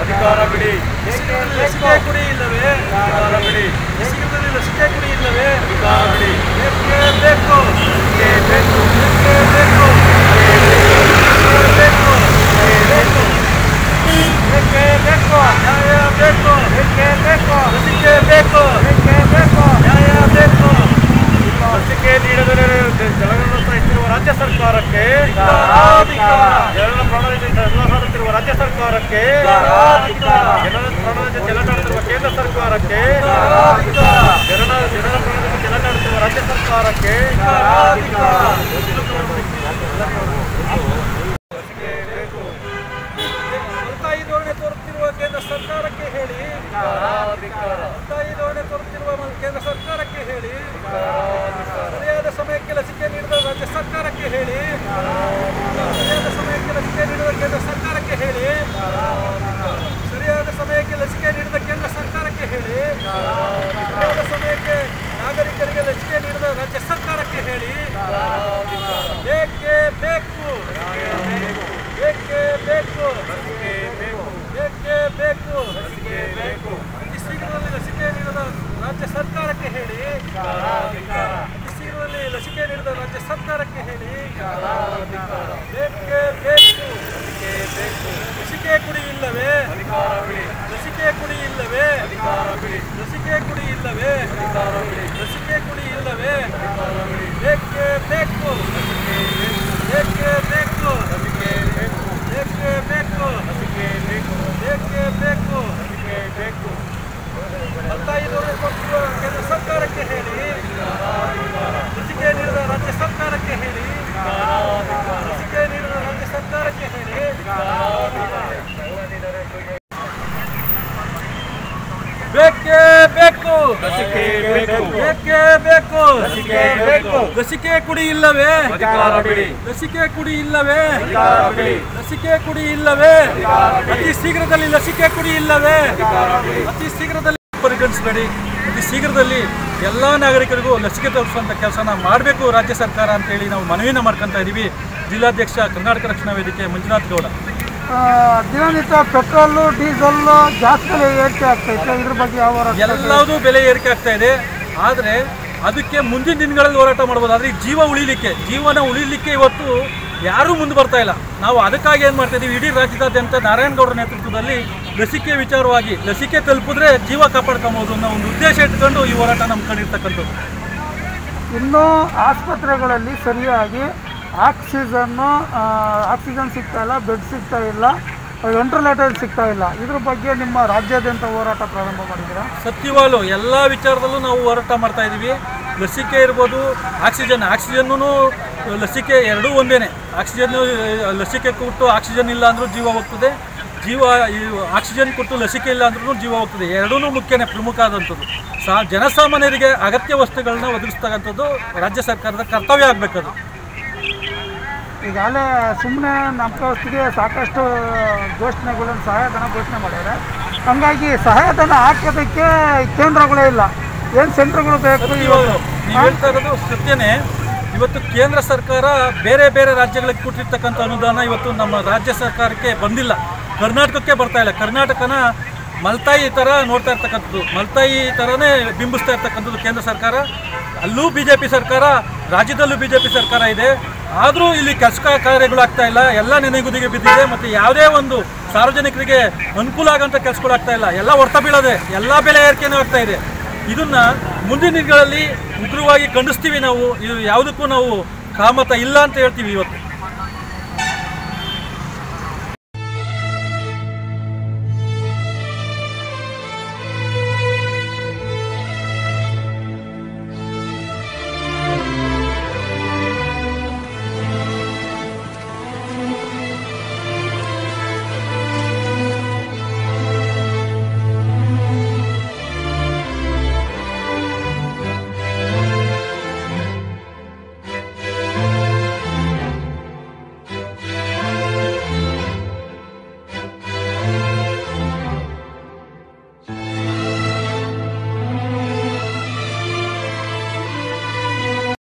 ಅಧಿಕಾರ ಬಿಡಿ. ಲಸಿಕೆ ಕುಡಿ ಇಲ್ಲವೇ? ಅಧಿಕಾರ ಬಿಡಿ. ಶೀಘ್ರದಲ್ಲಿ ಲಸಿಕೆ ಕುಡಿ ಇಲ್ಲವೇ? ಅಧಿಕಾರ ಬಿಡಿ. ಬೇಕು. ಬೇಕು. ಬೇಕೇ. ಬೇಕು. ಬೇಕೇ ಬೇಕು. ಬೇಕೇ ಬೇಕು. ಲಸಿಕೆ ಬೇಕು. ಬೇಕೇ. ಬೇಕು. ಲಸಿಕೆ ನೀಡದರೆ ಸಾಯಿಸಿರುವ ರಾಜ್ಯ ಸರ್ಕಾರಕ್ಕೆ ಜನರ ರಾಜ್ಯ ಸರ್ಕಾರಕ್ಕೆ ಜನರ ಕೇಂದ್ರ ಸರ್ಕಾರಕ್ಕೆ ಜನರ ರಾಜ್ಯ ಸರ್ಕಾರಕ್ಕೆ ತೋರುತ್ತಿರುವ ಕೇಂದ್ರ ಸರ್ಕಾರಕ್ಕೆ ಹೇಳಿ. ತೋರುತ್ತಿರುವ ಕೇಂದ್ರ ಸರ್ಕಾರಕ್ಕೆ ಹೇಳಿ ಸರಿಯಾದ ಸಮಯಕ್ಕೆ ಲಸಿಕೆ ನೀಡಿದ ರಾಜ್ಯ ಸರ್ಕಾರಕ್ಕೆ ಹೇಳಿ ಸರಿಯಾದ ಸಮಯಕ್ಕೆ ಲಸಿಕೆ ನೀಡಿದ ಕೇಂದ್ರ ಸರ್ಕಾರಕ್ಕೆ ಹೇಳಿ ಸರಿಯಾದ ಸಮಯಕ್ಕೆ ಲಸಿಕೆ ನೀಡಿದ ಕೇಂದ್ರ ಸರ್ಕಾರಕ್ಕೆ ಹೇಳಿ ಸರಿಯಾದ ಸಮಯಕ್ಕೆ ನಾಗರಿಕರಿಗೆ ಲಸಿಕೆ ನೀಡಿದ ರಾಜ್ಯ ಸರ್ಕಾರಕ್ಕೆ ಹೇಳಿ ಬೇಕೇ ಬೇಕು ಬೇಕೇ ಬೇಕು ಬೇಕೇ ಬೇಕು ಅತಿ ಶೀಘ್ರದಲ್ಲಿ ಲಸಿಕೆ ನೀಡಿದ ರಾಜ್ಯ ಸರ್ಕಾರಕ್ಕೆ ಹೇಳಿ ಅತಿ ಶೀಘ್ರದಲ್ಲಿ ಲಸಿಕೆ ನೀಡಿದ ರಾಜ್ಯ ಸರ್ಕಾರಕ್ಕೆ ಹೇಳಿ ಬೇಕೇ ಬೇಕು ಲಸಿಕೆ ಕುಡಿ ಇಲ್ಲವೇ ಲಸಿಕೆ ಕುಡಿ ಇಲ್ಲವೇ ಲಸಿಕೆ ಕುಡಿ ಇಲ್ಲವೇ ಲಸಿಕೆ ಕುಡಿ ಇಲ್ಲವೇ ಬೇಕೇ ಬೇಕು ಬೇಕೇ ಬೇಕು ಬೇಕೇ ಬೇಕು ಬೇಕೇ ಬೇಕು ಮಲ್ತಾಯಿ ಧೋರಣೆ ಕೊಟ್ಟಿರುವ ಕೇಂದ್ರ ಸರ್ಕಾರಕ್ಕೆ ಹೇಳಿ ಲಸಿಕೆ ನೀಡಿದ ರಾಜ್ಯ ಸರ್ಕಾರಕ್ಕೆ ಹೇಳಿ ಲಸಿಕೆ ನೀಡಿದ ರಾಜ್ಯ ಸರ್ಕಾರಕ್ಕೆ ಹೇಳಿ ಬೇಕೇ ಬೇಕು ಲಸಿಕೆ ಬೇಕು. ಬೇಕೇ. ಬೇಕು. ಲಸಿಕೆ ಬೇಕು. ಲಸಿಕೆ ಕುಡಿ ಇಲ್ಲವೇ? ಲಸಿಕೆ ಕುಡಿ ಇಲ್ಲವೇ? ಲಸಿಕೆ ಕುಡಿ ಇಲ್ಲವೇ? ಅತಿ ಶೀಘ್ರದಲ್ಲಿ ಲಸಿಕೆ ಕುಡಿ ಇಲ್ಲವೇ? ಅತಿ ಶೀಘ್ರದಲ್ಲಿ ಪರಿಗಣಿಸಬೇಡಿ. ಅತಿ ಶೀಘ್ರದಲ್ಲಿ ಎಲ್ಲ ನಾಗರಿಕರಿಗೂ ಲಸಿಕೆ ತಲುಪಿಸುವಂಥ ಕೆಲಸನ ಮಾಡಬೇಕು ರಾಜ್ಯ ಸರ್ಕಾರ ಅಂತೇಳಿ ನಾವು ಮನವಿನ ಮಾಡ್ಕೊಂತ ಇದ್ದೀವಿ ಜಿಲ್ಲಾಧ್ಯಕ್ಷ ಕರ್ನಾಟಕ ರಕ್ಷಣಾ ವೇದಿಕೆ ಮಂಜುನಾಥ್ ಗೌಡ. ದಿನನಿತ್ಯ ಪೆಟ್ರೋಲು ಡೀಸೆಲ್ಲು ಜಾಸ್ತಿ ಬೆಲೆ ಏರಿಕೆ ಆಗ್ತೈತೆ ಇದ್ರ ಬಗ್ಗೆ ಯಾವ ಎಲ್ಲದೂ ಬೆಲೆ ಏರಿಕೆ ಆಗ್ತಾ ಇದೆ. ಆದರೆ ಅದಕ್ಕೆ ಮುಂದಿನ ದಿನಗಳಲ್ಲಿ ಹೋರಾಟ ಮಾಡ್ಬೋದು. ಆದರೆ ಜೀವ ಉಳಿಲಿಕ್ಕೆ ಜೀವನ ಉಳಿಲಿಕ್ಕೆ ಇವತ್ತು ಯಾರೂ ಮುಂದೆ ಬರ್ತಾ ಇಲ್ಲ. ನಾವು ಅದಕ್ಕಾಗಿ ಏನು ಮಾಡ್ತಾ ಇದ್ದೀವಿ ಇಡೀ ರಾಜ್ಯದಾದ್ಯಂತ ನಾರಾಯಣಗೌಡರ ನೇತೃತ್ವದಲ್ಲಿ ಲಸಿಕೆ ವಿಚಾರವಾಗಿ ಲಸಿಕೆ ತಲುಪಿದ್ರೆ ಜೀವ ಕಾಪಾಡ್ಕೊಬೋದು ಅನ್ನೋ ಒಂದು ಉದ್ದೇಶ ಇಟ್ಕೊಂಡು ಈ ಹೋರಾಟ ನಮ್ಮ ಕಂಡಿರ್ತಕ್ಕಂಥದ್ದು ಇನ್ನೂ ಆಸ್ಪತ್ರೆಗಳಲ್ಲಿ ಸರಿಯಾಗಿ ಆಕ್ಸಿಜನ್ನು ಆಕ್ಸಿಜನ್ ಸಿಗ್ತಾ ಇಲ್ಲ, ಬೆಡ್ ಸಿಗ್ತಾ ಇಲ್ಲ ವೆಂಟಿಲೇಟರ್ ಸಿಗ್ತಾ ಇಲ್ಲ. ಇದ್ರ ಬಗ್ಗೆ ನಿಮ್ಮ ರಾಜ್ಯಾದ್ಯಂತ ಹೋರಾಟ ಪ್ರಾರಂಭ ಮಾಡಿದ್ದೀರಾ? ಸತ್ಯವಾಲು, ಎಲ್ಲ ವಿಚಾರದಲ್ಲೂ ನಾವು ಹೋರಾಟ ಮಾಡ್ತಾ ಇದ್ದೀವಿ ಲಸಿಕೆ ಇರ್ಬೋದು, ಆಕ್ಸಿಜನ್ ಆಕ್ಸಿಜನ್ನು ಲಸಿಕೆ ಎರಡೂ ಒಂದೇನೆ. ಆಕ್ಸಿಜನ್, ಲಸಿಕೆ ಕೊಟ್ಟು ಆಕ್ಸಿಜನ್ ಇಲ್ಲ ಅಂದರೂ ಜೀವ ಹೋಗ್ತದೆ. ಜೀವ ಆಕ್ಸಿಜನ್ ಕೊಟ್ಟು ಲಸಿಕೆ ಇಲ್ಲ ಅಂದ್ರೂ ಜೀವ ಹೋಗ್ತದೆ. ಎರಡೂ ಮುಖ್ಯನೇ, ಪ್ರಮುಖ ಆದಂಥದ್ದು. ಸಾ, ಜನಸಾಮಾನ್ಯರಿಗೆ ಅಗತ್ಯ ವಸ್ತುಗಳನ್ನ ಒದಗಿಸ್ತಕ್ಕಂಥದ್ದು ರಾಜ್ಯ ಸರ್ಕಾರದ ಕರ್ತವ್ಯ ಆಗಬೇಕದು. ಈಗಾಗಲೇ ಸುಮ್ಮನೆ ನಮ್ಮ ಹೊತ್ತಿಗೆ ಸಾಕಷ್ಟು ಘೋಷಣೆಗಳನ್ನು ಸಹಾಯಧನ ಘೋಷಣೆ ಮಾಡಿದ್ದಾರೆ. ಹಂಗಾಗಿ ಸಹಾಯಧನ ಹಾಕೋದಕ್ಕೆ ಕೇಂದ್ರಗಳೇ ಇಲ್ಲ. ಏನು ಸೆಂಟ್ರ್ಗಳು ಬೇಕು ಇವತ್ತು ನೀವು ಹೇಳ್ತಾ ಇರೋದು ಸತ್ಯನೇ. ಇವತ್ತು ಕೇಂದ್ರ ಸರ್ಕಾರ ಬೇರೆ ಬೇರೆ ರಾಜ್ಯಗಳಿಗೆ ಕೊಟ್ಟಿರ್ತಕ್ಕಂಥ ಅನುದಾನ ಇವತ್ತು ನಮ್ಮ ರಾಜ್ಯ ಸರ್ಕಾರಕ್ಕೆ ಬಂದಿಲ್ಲ. ಕರ್ನಾಟಕಕ್ಕೆ ಬರ್ತಾ ಇಲ್ಲ. ಕರ್ನಾಟಕನ ಮಲ್ತಾಯಿ ಥರ ನೋಡ್ತಾ ಇರ್ತಕ್ಕಂಥದ್ದು. ಮಲ್ತಾಯಿ ಥರನೇ ಬಿಂಬಿಸ್ತಾ ಇರ್ತಕ್ಕಂಥದ್ದು ಕೇಂದ್ರ ಸರ್ಕಾರ. ಅಲ್ಲೂ ಬಿ ಜೆ ಪಿ ಸರ್ಕಾರ ರಾಜ್ಯದಲ್ಲೂ ಬಿ ಜೆ ಪಿ ಸರ್ಕಾರ ಇದೆ. ಆದರೂ ಇಲ್ಲಿ ಕೆಲಸ ಕಾರ್ಯಗಳಾಗ್ತಾ ಇಲ್ಲ. ಎಲ್ಲ ನೆನೆಗುದಿಗೆ ಬಿದ್ದಿದೆ. ಮತ್ತು ಯಾವುದೇ ಒಂದು ಸಾರ್ವಜನಿಕರಿಗೆ ಅನುಕೂಲ ಆಗೋಂಥ ಕೆಲಸಗಳಾಗ್ತಾ ಇಲ್ಲ. ಎಲ್ಲ ಹೊರತ ಬೀಳದೆ, ಎಲ್ಲ ಬೆಲೆ ಏರಿಕೆನೂ ಆಗ್ತಾ ಇದೆ. ಇದನ್ನ ಮುಂದಿನ ದಿನಗಳಲ್ಲಿ ಉಗ್ರವಾಗಿ ಖಂಡಿಸ್ತೀವಿ ನಾವು. ಇದು ಯಾವುದಕ್ಕೂ ನಾವು ಕಾಮತ ಇಲ್ಲ ಅಂತ ಹೇಳ್ತೀವಿ ಇವತ್ತು.